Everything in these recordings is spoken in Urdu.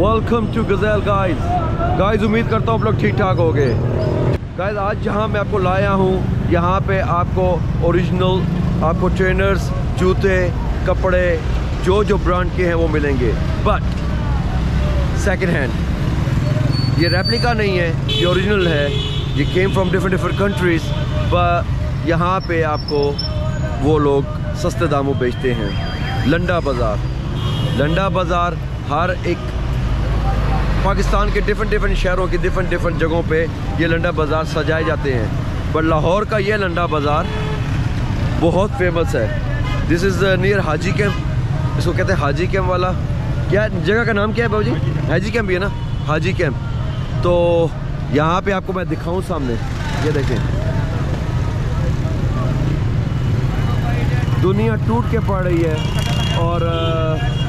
ویلکم ٹو گزیل گائز گائز امید کرتا ہوں آپ لوگ ٹھیک ٹھاک ہو گئے گائز آج جہاں میں آپ کو لایا ہوں یہاں پہ آپ کو اوریجنل آپ کو ٹرینرز جوتے کپڑے جو جو برانڈ کے ہیں وہ ملیں گے بٹ سیکنڈ ہینڈ یہ ریپلیکا نہیں ہے یہ اوریجنل ہے یہ came from different different countries but یہاں پہ آپ کو وہ لوگ سستے داموں بیچتے ہیں. لنڈا بازار لنڈا بازار ہر ایک پاکستان کے ڈفرنٹ ڈفرنٹ شہروں کی ڈفرنٹ ڈفرنٹ جگہوں پہ یہ لنڈا بازار سجائے جاتے ہیں۔ بٹ لاہور کا یہ لنڈا بازار بہت فیمس ہے۔ دس از نیئر حاجی کیمپ اس کو کہتے ہیں حاجی کیمپ والا۔ کیا جگہ کا نام کیا ہے بابو جی؟ حاجی کیمپ بھی ہے نا؟ حاجی کیمپ تو یہاں پہ آپ کو میں دکھاؤں سامنے۔ یہ دیکھیں۔ دنیا ٹوٹ کے پڑ رہی ہے اور uh,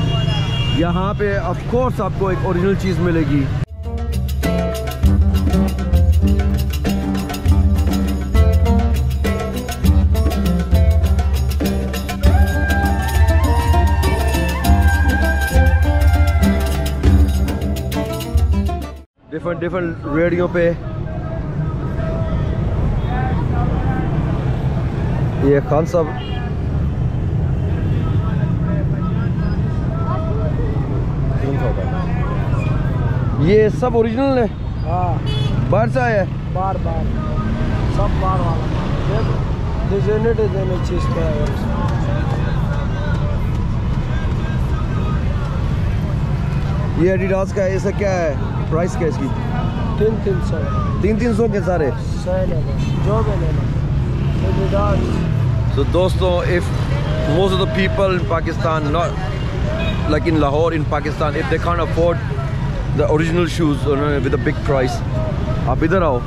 یہاں پہ آف کورس آپ کو ایک اوریجنل چیز ملے گی۔ ڈفرنٹ ڈفرنٹ ریڈیو پہ۔ یہ خان صاحب یہ سب اوریجنل ہے۔ ہاں۔ باہر سے آیا ہے۔ بار بار سب بار والا۔ ڈیزائن ڈیزائن چیز پہ ہے۔ یہ ایڈیڈاس کا ہے اس کا کیا ہے؟ پرائس کیا ہے اس کی؟ تین تین سو۔ تین تین سو کے سارے۔ جو بھی لینا ایڈیڈاس دوستو most of the people in Pakistan not like in Lahore in Pakistan if they can't afford the original shoes you know, with a آپ ادھر آؤ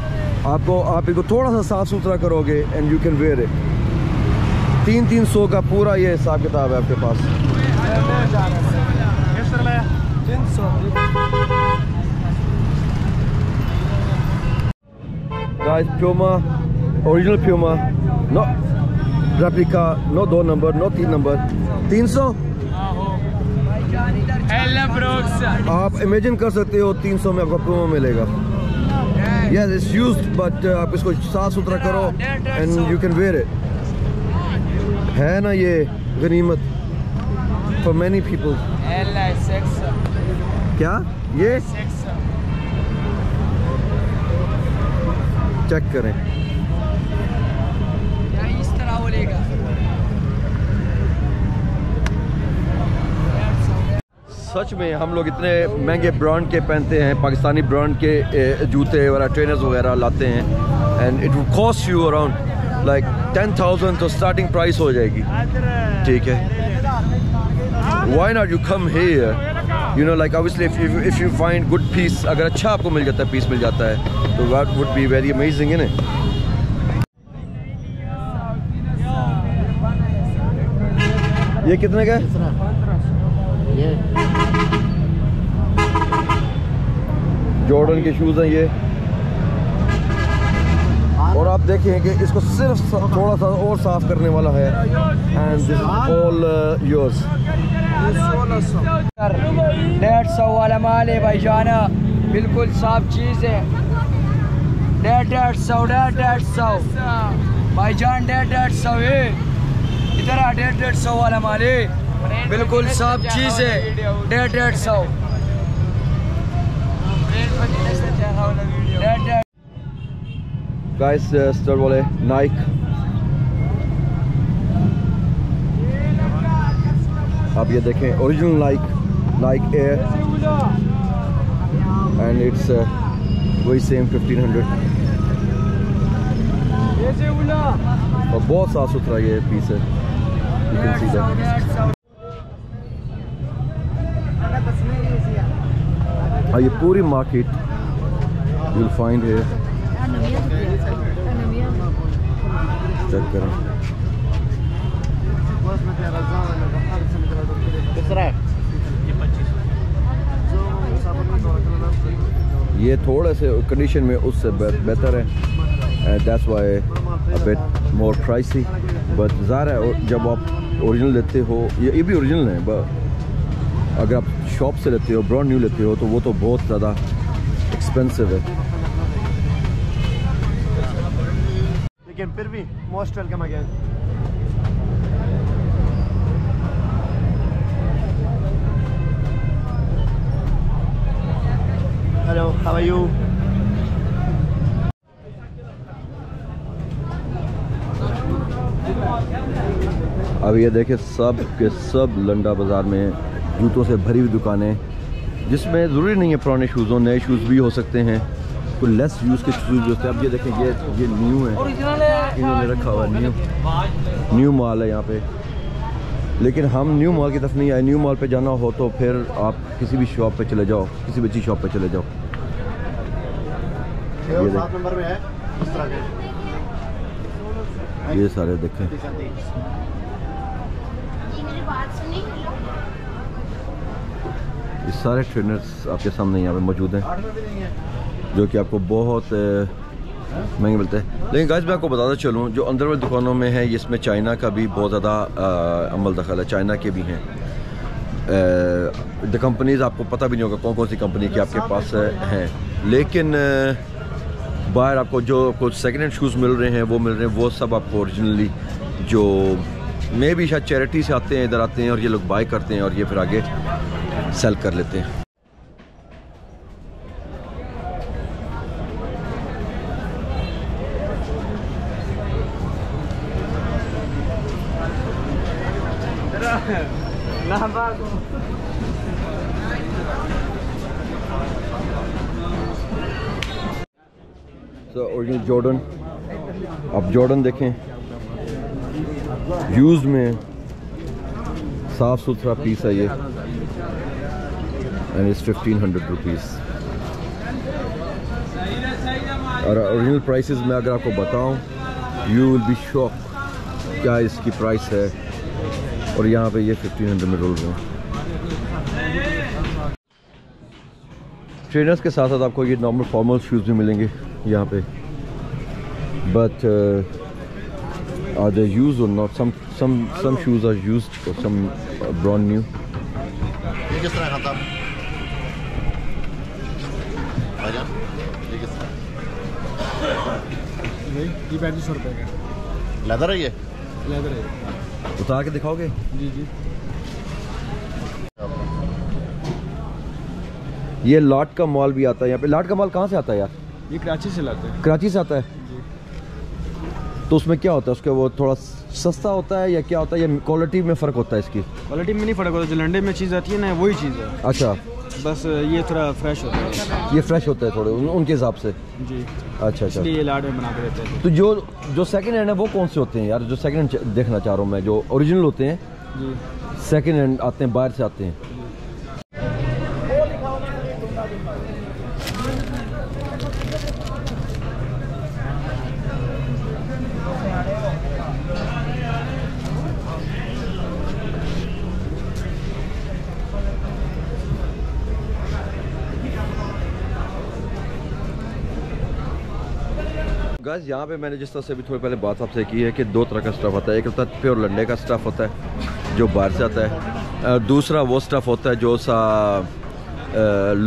آپ کو آپ کو تھوڑا سا صاف ستھرا کرو گے and you can wear it تین تین سو کا پورا یہ حساب کتاب ہے آپ کے پاس تین سو guys Puma original Puma no replica no دو نمبر no تین نمبر تین سو آپ امیجن کر سکتے ہو تین سو میں آپ کو پرومو ملے گا۔ یس اٹس یوزڈ بٹ آپ اس کو صاف ستھرا کرو and you can wear it ہے نا یہ غنیمت فار مینی پیپل کیا؟ یہ؟ چیک کریں اس طرح بولے گا سچ میں ہم لوگ اتنے مہنگے برانڈ کے پہنتے ہیں، پاکستانی برانڈ کے جوتے وغیرہ ٹرینرز وغیرہ لاتے ہیں and it will cost you around like ten thousand تو اسٹارٹنگ پرائس ہو جائے گی۔ ٹھیک ہے۔ Why not you come here you know like obviously if you find good piece اگر اچھا آپ کو مل جاتا ہے پیس مل جاتا ہے، تو that would be very amazing ہے نا؟ یہ کتنے کا ہے؟ جارڈن کے شوز ہیں یہ۔ اور آپ دیکھیں کہ اس کو صرف تھوڑا سا اور صاف کرنے والا ہے۔ اینڈ دس آل یورز ڈیڑھ سو والا مال ہے بھائی جانا۔ بالکل صاف چیز ہے۔ ڈیڑھ ڈیڑھ سو ڈیڑھ ڈیڑھ سو۔ بھائی جان ڈیڑھ ڈیڑھ سو ہے۔ ادھر ڈیڑھ ڈیڑھ سو والا مال ہے۔ بالکل صاف چیز ہے۔ ڈیڑھ ڈیڑھ سو۔ ڈیڑھ ڈیڑھ گائس سٹر والے نائک آپ یہ دیکھیں original Nike Nike Air and it's وہی سیم ففٹین ہنڈریڈ اور بہت صاف ستھرا یہ پیس ہے۔ You یہ پوری مارکیٹ یو ول فائنڈ ہے۔ چیک کریں۔ یہ تھوڑے سے کنڈیشن میں اس سے بہتر ہے۔ That's why bit more pricey but ظاہر ہے، جب آپ اوریجنل لیتے ہو، یہ بھی اوریجنل ہے۔ اگر آپ شاپ سے لیتے ہو برانڈ نیو لیتے ہو تو وہ تو بہت زیادہ ایکسپینسو ہے لیکن پھر بھی most welcome again hello you اب یہ دیکھیں سب کے سب لنڈا بازار میں جوتوں سے بھری ہوئی دکانیں جس میں ضروری نہیں ہے پرانے شوز ہوں نئے شوز بھی ہو سکتے ہیں۔ کوئی لیس یوز کے شوز بھی ہوتے ہیں۔ اب یہ دیکھیں یہ یہ نیو ہے انہوں نے رکھا ہوا ہے نیو نیو مال ہے یہاں پہ۔ لیکن ہم نیو مال کی طرف نہیں آئے۔ نیو مال پہ جانا ہو تو پھر آپ کسی بھی شاپ پہ چلے جاؤ۔ کسی بھی اچھی شاپ پہ چلے جاؤ۔ یہ سارے دیکھیں۔ یہ سارے ٹرینرز آپ کے سامنے یہاں پہ موجود ہیں۔ جو کہ آپ کو بہت مہنگے ملتے ہیں۔ لیکن گاج میں آپ کو بتاتا چلوں، جو اندر میں دکانوں میں ہے اس میں چائنا کا بھی بہت زیادہ عمل دخل ہے۔ چائنا کے بھی ہیں۔ دا کمپنیز آپ کو پتہ بھی نہیں ہوگا کون کون سی کمپنی کی آپ کے پاس ہیں۔ لیکن باہر آپ کو جو کچھ سیکنڈ ہینڈ شوز مل رہے ہیں، وہ مل رہے ہیں۔ وہ سب آپ کو اوریجنلی جو میں بھی شاید چیریٹی سے آتے ہیں، ادھر آتے ہیں اور یہ لوگ بائی کرتے ہیں اور یہ پھر آگے سیل کر لیتے ہیں۔ جوڈن جارڈن آپ جارڈن دیکھیں یوز میں صاف ستھرا پیس ہے یہ۔ And is fifteen hundred rupees اور اوریجنل پرائسز میں اگر آپ کو بتاؤں یو ول بی شوق کیا اس کی پرائس ہے۔ اور یہاں پہ یہ ففٹین ہنڈریڈ میں رول ہوں ٹرینرز کے ساتھ ساتھ آپ کو یہ نارمل فارمل شوز بھی ملیں گے یہاں پہ۔ But are they used or not some some some shoes are used some brand new یہ کس طرح کھاتا لیدر ہے یہ؟ لیدر ہے۔ اتار کے دکھاؤ گے؟ جی جی۔ یہ لاٹ کا مال بھی آتا ہے یہاں پہ۔ لاٹ کا مال کہاں سے آتا ہے یار؟ یہ کراچی سے لاتا ہے کراچی سے آتا ہے؟ جی۔ تو اس میں کیا ہوتا ہے؟ اس کے وہ تھوڑا سستا ہوتا ہے یا کیا ہوتا ہے؟ یا کوالٹی میں فرق ہوتا ہے اس کی؟ کوالٹی میں نہیں فرق ہوتا جو لنڈے میں چیز آتی ہے نا وہی چیز ہے۔ اچھا۔ بس یہ تھوڑا فریش ہوتا ہے۔ یہ فریش ہوتا ہے تھوڑے ان کے حساب سے۔ جی۔ اچھا اچھا۔ یہ لاڈ میں بنا کے رہتے ہیں۔ تو جو جو سیکنڈ ہینڈ ہے وہ کون سے ہوتے ہیں یار؟ جو سیکنڈ ہینڈ دیکھنا چاہ رہا ہوں میں جو اوریجنل ہوتے ہیں۔ جی۔ سیکنڈ ہینڈ آتے ہیں باہر سے آتے ہیں۔ گائز یہاں پہ میں نے جس طرح سے ابھی تھوڑے پہلے بات آپ سے کی ہے کہ دو طرح کا سٹف ہوتا ہے، ایک ہوتا ہے پیور لنڈے کا سٹف ہوتا ہے جو باہر سے آتا ہے دوسرا وہ سٹف ہوتا ہے جو سا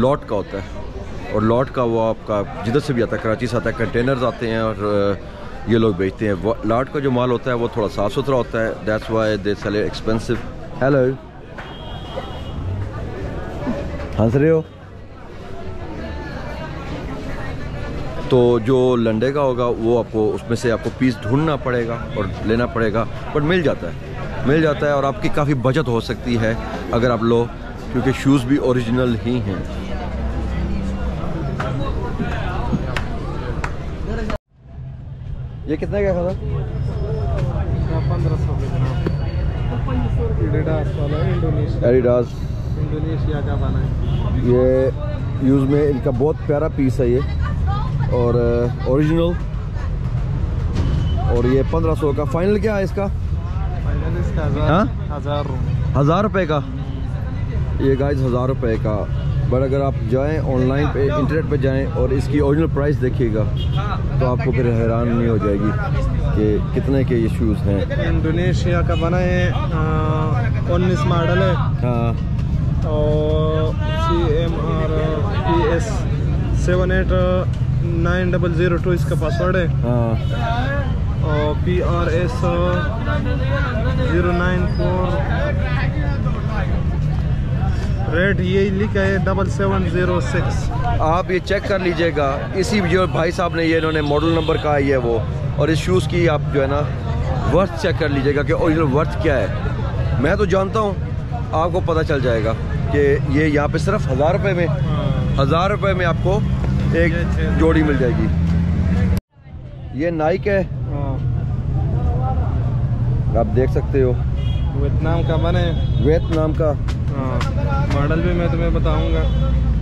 لاٹ کا ہوتا ہے۔ اور لاٹ کا وہ آپ کا جدھر سے بھی آتا ہے، کراچی سے آتا ہے کنٹینرز آتے ہیں اور یہ لوگ بیچتے ہیں۔ لاٹ کا جو مال ہوتا ہے وہ تھوڑا صاف ستھرا ہوتا ہے that's why they sell expensive hello ہنس رہے ہو؟ تو جو لنڈے کا ہوگا وہ آپ کو اس میں سے آپ کو پیس ڈھونڈنا پڑے گا اور لینا پڑے گا بٹ مل جاتا ہے۔ مل جاتا ہے اور آپ کی کافی بچت ہو سکتی ہے اگر آپ لو کیونکہ شوز بھی اوریجنل ہی ہیں۔ یہ کتنے کا خدا؟ ایڈیڈاز انڈونیشیا کا بنا ہے۔ یہ یوز میں ان کا بہت پیارا پیس ہے یہ۔ اور اوریجنل اور یہ پندرہ سو کا فائنل کیا ہے اس کا؟ ہاں؟ ہزار روپے کا۔ یہ گائز ہزار روپے کا۔ بٹ اگر آپ جائیں آن لائن پہ انٹرنیٹ پہ جائیں اور اس کی اوریجنل پرائز دیکھیے گا تو آپ کو پھر حیران نہیں ہو جائے گی کہ کتنے کے یہ شوز ہیں۔ انڈونیشیا کا بنا ہے انیس ماڈل ہے۔ ہاں۔ اور C M R P S seven eight nine double zero two اس کا پاسورڈ ہے اور P R S zero nine four rate یہ لکھا ہے ڈبل سیون زیرو سکس آپ یہ چیک کر لیجیے گا. اسی جو بھائی صاحب نے یہ انہوں نے ماڈل نمبر کہا ہے وہ. اور اس شوز کی آپ جو ہے نا ورتھ چیک کر لیجیے گا کہ اوریجنل ورتھ کیا ہے. میں تو جانتا ہوں آپ کو پتہ چل جائے گا کہ یہ یہاں پہ صرف ہزار روپے میں ہزار روپے میں آپ کو ایک جوڑی مل جائے گی۔ یہ نائک ہے۔ ہاں۔ آپ دیکھ سکتے ہو۔ ویتنام کا بنے۔ ویتنام کا۔ ہاں۔ ماڈل بھی میں تمہیں بتاؤں گا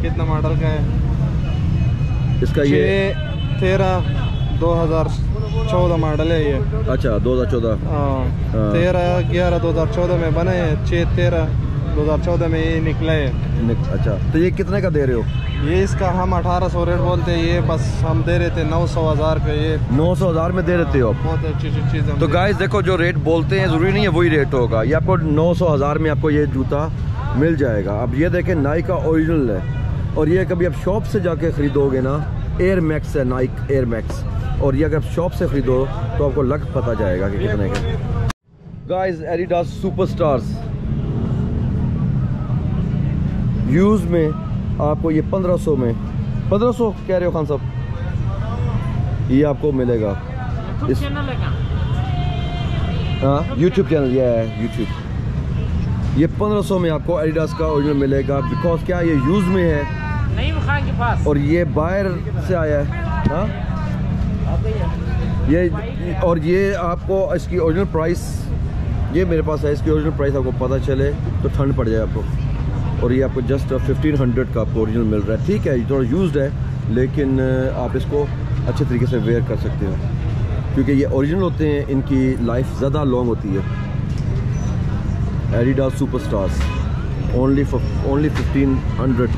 کتنا ماڈل کا ہے۔ اس کا یہ تیرہ دو ہزار چودہ ماڈل ہے یہ۔ اچھا دو ہزار چودہ۔ ہاں۔ تیرہ گیارہ دو ہزار چودہ میں بنے۔ ہیں چھ تیرہ دو ہزار چودہ میں یہ نکلا ہے اچھا۔ تو یہ کتنے کا دے رہے ہو؟ یہ اس کا ہم اٹھارہ سو ریٹ بولتے ہیں یہ بس ہم دے رہے تھے نو سو ہزار کا یہ نو سو ہزار میں دے رہے ہو بہت اچھی چیز تو گائز دیکھو جو ریٹ بولتے ہیں ضروری نہیں ہے وہی ریٹ ہوگا۔ یہ آپ کو نو سو ہزار میں آپ کو یہ جوتا مل جائے گا۔ اب یہ دیکھیں نائی کا اوریجنل ہے۔ اور یہ کبھی آپ شاپ سے جا کے خریدو گے نا ایئر میکس ہے نائک ایئر میکس اور یہ اگر آپ شاپ سے خریدو تو آپ کو لگ پتہ جائے گا کہ کتنے کا guys Adidas super stars used میں آپ کو یہ پندرہ سو میں پندرہ سو کہہ رہے ہو خان صاحب؟ یہ آپ کو ملے گا۔ ہاں؟ یوٹیوب چینل یہ ہے یوٹیوب یہ پندرہ سو میں آپ کو ایڈیڈاس کا اوریجنل ملے گا۔ بیکاز کیا یہ یوز میں ہے؟ کے پاس۔ اور یہ باہر سے آیا ہے۔ ہاں؟ یہ اور یہ آپ کو اس کی اوریجنل پرائس یہ میرے پاس ہے۔ اس کی اوریجنل پرائس آپ کو پتہ چلے تو ٹھنڈ پڑ جائے آپ کو۔ اور یہ آپ کو جسٹ ففٹین ہنڈریڈ کا آپ کو اوریجنل مل رہا ہے۔ ٹھیک ہے، یہ تھوڑا یوزڈ ہے، لیکن آپ اس کو اچھے طریقے سے ویئر کر سکتے ہو۔ کیونکہ یہ اوریجنل ہوتے ہیں، ان کی لائف زیادہ لانگ ہوتی ہے۔ Adidas superstars only only fifteen hundred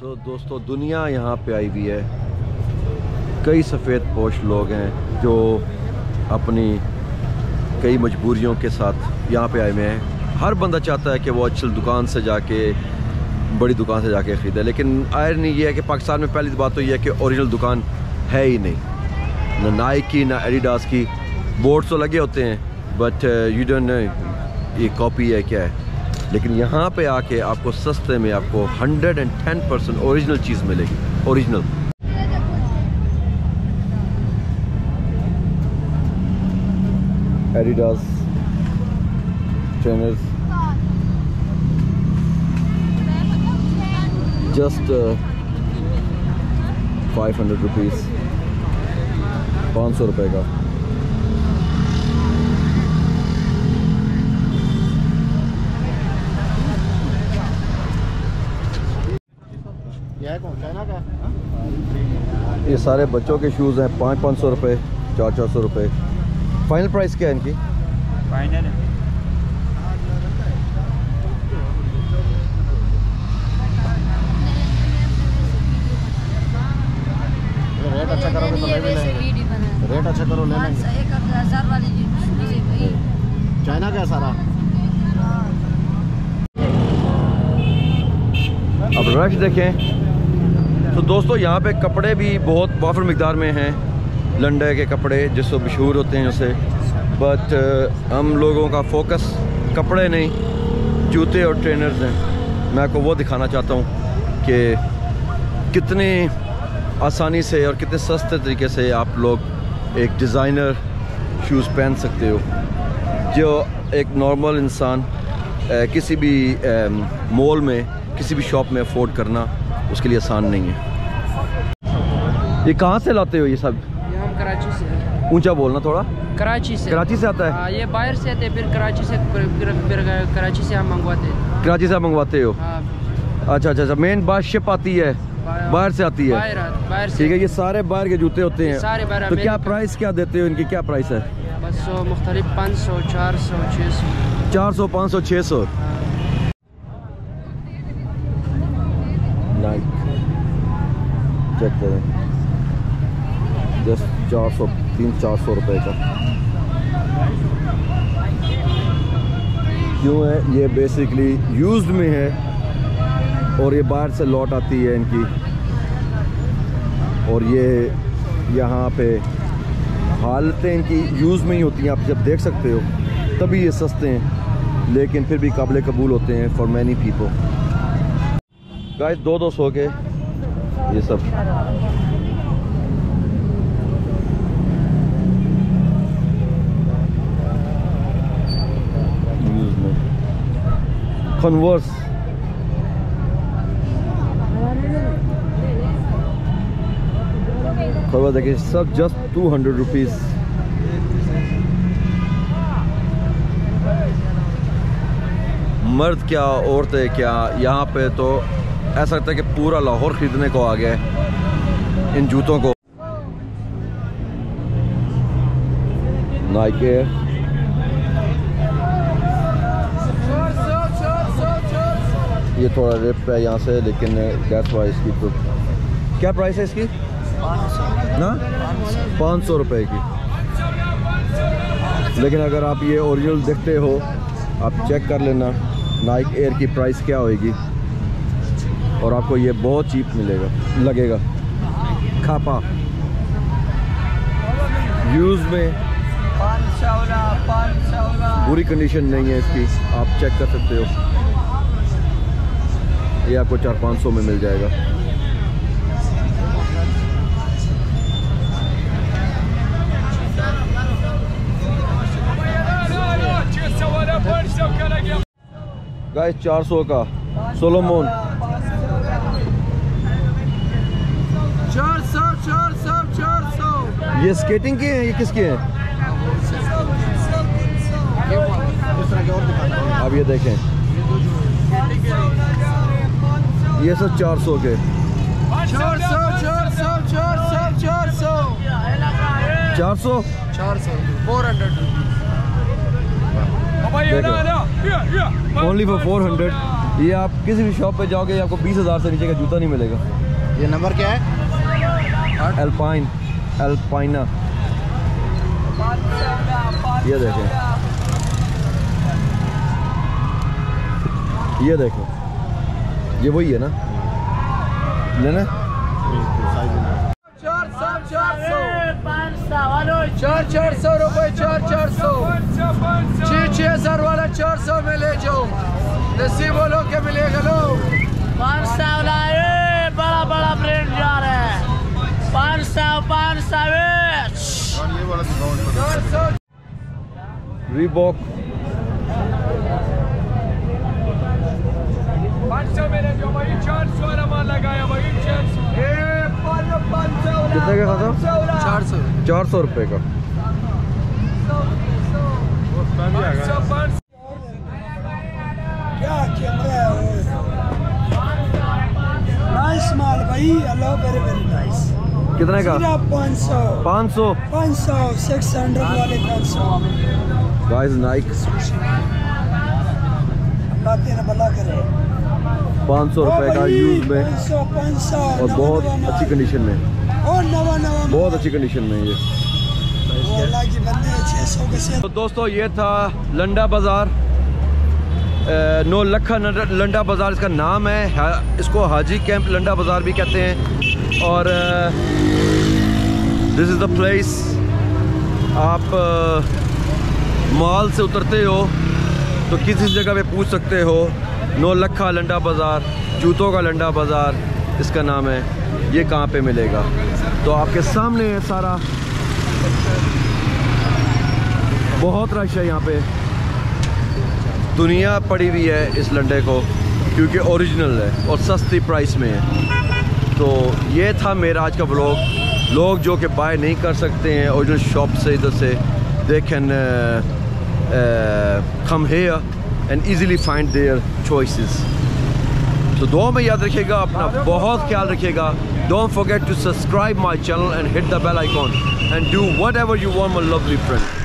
سو دوستو، دنیا یہاں پہ آئی ہوئی ہے۔ کئی سفید پوش لوگ ہیں جو اپنی کئی مجبوریوں کے ساتھ یہاں پہ آئے ہوئے ہیں۔ ہر بندہ چاہتا ہے کہ وہ اچھل دکان سے جا کے، بڑی دکان سے جا کے خریدے۔ لیکن آئر نہیں یہ ہے کہ پاکستان میں پہلی بات تو یہ ہے کہ اوریجنل دکان ہے ہی نہیں۔ نہ نائک کی نہ ایڈیڈاس کی۔ بورڈ تو لگے ہوتے ہیں، بٹ یو ڈونٹ نو یہ کاپی ہے کیا ہے۔ لیکن یہاں پہ آ کے آپ کو سستے میں آپ کو hundred and ten percent original چیز ملے گی، original. Adidas trainers just five hundred rupees, پانچ سو روپے کا۔ یہ سارے بچوں کے شوز ہیں پانچ پانچ سو روپے چار چار سو روپے۔ فائنل پرائز کیا ہے ان کی؟ فائنل ریٹ اچھا کرو گے تو ریٹ چائنا کا سارا۔ اب رش دیکھیں۔ تو دوستو، یہاں پہ کپڑے بھی بہت وافر مقدار میں ہیں۔ لنڈے کے کپڑے جس کو مشہور ہوتے ہیں اسے۔ بٹ uh, ہم لوگوں کا فوکس کپڑے نہیں، جوتے اور ٹرینرز ہیں۔ میں آپ کو وہ دکھانا چاہتا ہوں کہ کتنے آسانی سے اور کتنے سستے طریقے سے آپ لوگ ایک ڈیزائنر شوز پہن سکتے ہو۔ جو ایک نارمل انسان uh, کسی بھی um, مول میں، کسی بھی شاپ میں افورڈ کرنا اس کے لیے آسان نہیں ہے۔ یہ کہاں سے لاتے ہو یہ سب؟ اونچا بولنا تھوڑا۔ کراچی سے۔ کراچی سے آتا ہے؟ ہاں، یہ باہر سے آتے پھر کراچی سے کراچی سے ہم منگواتے ہیں۔ کراچی سے ہم منگواتے ہو۔ ہاں۔ اچھا اچھا اچھا مین بات شپ آتی ہے۔ باہر سے آتی ہے۔ ٹھیک ہے یہ سارے باہر کے جوتے ہوتے ہیں۔ تو کیا پرائز کیا دیتے ہو ان کی؟ کیا پرائز ہے؟ بس مختلف پانچ سو چار سو چھ سو۔ چار سو پانچ سو چھ سو۔ ہاں۔ چیک کریں جسٹ چار سو، تین چار سو روپے کا۔ کیوں ہے؟ یہ بیسکلی یوزڈ میں ہے اور یہ باہر سے لوٹ آتی ہے ان کی۔ اور یہ یہاں پہ حالتیں ان کی یوز میں ہی ہوتی ہیں، آپ جب دیکھ سکتے ہو۔ تبھی یہ سستے ہیں، لیکن پھر بھی قابل قبول ہوتے ہیں فار مینی پیپل گائز دو دو سو کے۔ یہ سب۔ یوز کنورس خبر دیکھیں، سب جسٹ ٹو ہنڈریڈ روپیز مرد کیا، عورتیں کیا، یہاں پہ تو ایسا لگتا ہے کہ پورا لاہور خریدنے کو آ گیا ہے، ان جوتوں کو۔ نائک ایئر یہ تھوڑا ریپ ہے یہاں سے، لیکن گیس وائی اس کی تو کیا پرائس ہے اس کی؟ نا؟ پانچ سو روپے کی۔ لیکن اگر آپ یہ اوریجنل دیکھتے ہو، آپ چیک کر لینا نائک ایئر کی پرائس کیا ہوئے گی اور آپ کو یہ بہت چیپ ملے گا، لگے گا۔ کھاپا۔ یوز میں بری کنڈیشن نہیں ہے اس کی۔ آپ چیک کر سکتے ہو۔ یہ آپ کو چار پانچ سو میں مل جائے گا۔ گائے چار سو کا۔ سولومون چار سو چار سو چار سو یہ سکیٹنگ کے ہیں یہ کس کے ہیں اب یہ دیکھیں۔ یہ سب چار سو کے۔ چار سو؟ چار سو چار سو چار سو چار سو چار سو four hundred only four four hundred یہ آپ کسی بھی شاپ پہ جاؤ گے آپ کو بیس ہزار سے نیچے کا جوتا نہیں ملے گا۔ یہ نمبر کیا ہے؟ الپائن الپائنا یہ دیکھیں۔ یہ دیکھیں۔ یہ وہی ہے نا؟ لینا چار سو چار سو۔ چار چار سو روپے، چار چار سو۔ چھ چھ ہزار والا چار سو میں لے جاؤ۔ نصیب بولو کہ ملے گا لو۔ پانچ سو چار سو ریبوک کتنے کا خاصا چار سو۔ چار سو روپے کا۔ نائس مال بھائی اللہ ویری ویری نائس کتنے کا؟ پانچ سو۔ پانچ سو۔ پانچ سو سکس ہنڈریڈ والے پانچ سو۔ گائز نائک اللہ تیرا بلا کرے۔ پانچ سو روپے کا یوز میں۔ اور بہت اچھی کنڈیشن میں۔ اور نوا نوا بہت اچھی کنڈیشن میں یہ۔ تو دوستو یہ تھا لنڈا بازار۔ نو لکھا نڈ- لنڈا بازار اس کا نام ہے۔ اس کو حاجی کیمپ لنڈا بازار بھی کہتے ہیں۔ اور دس از دا پلیس آپ مال سے اترتے ہو تو کسی جگہ پہ پوچھ سکتے ہو؟ نو لکھا لنڈا بازار، جوتوں کا لنڈا بازار، اس کا نام ہے، یہ کہاں پہ ملے گا؟ تو آپ کے سامنے ہے سارا۔ بہت رش ہے یہاں پہ۔ دنیا پڑی ہوئی ہے اس لنڈے کو کیونکہ اوریجنل ہے اور سستی پرائس میں ہے۔ تو یہ تھا میرا آج کا بلاگ لوگ جو کہ بائی نہیں کر سکتے ہیں اوریجنل شاپ سے ادھر سے they can come here and easily find their choices تو دعا میں یاد رکھیے گا، اپنا بہت خیال رکھیے گا۔ Don't forget to subscribe my channel and hit the bell icon and do whatever you want my lovely friend